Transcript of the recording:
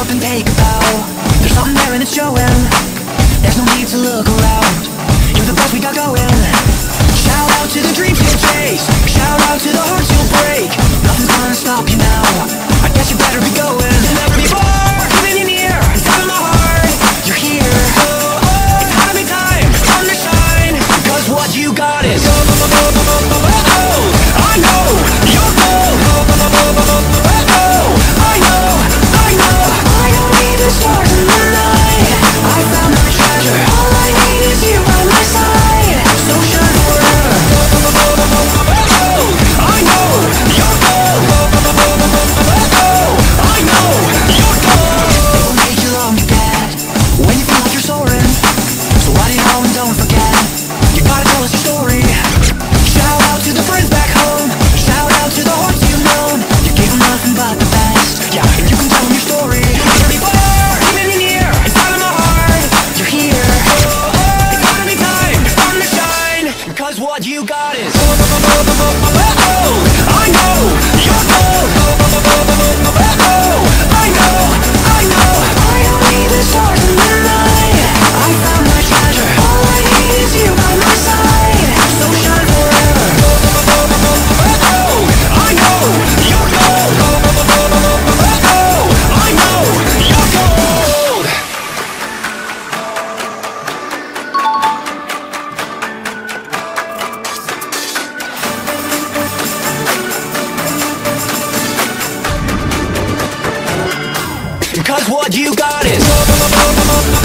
up and take a bow. There's something there and it's showing. There's no need to look around. You're the best we got going. Shout out to the dreams you chase. Shout out to the hearts you'll break. Nothing's gonna stop you now. I guess you better be going. Than ever before We're coming in here my heart. You're here. Oh, oh. It's time, time. Time to shine. What you got is Cause what you got is I know. what you got is.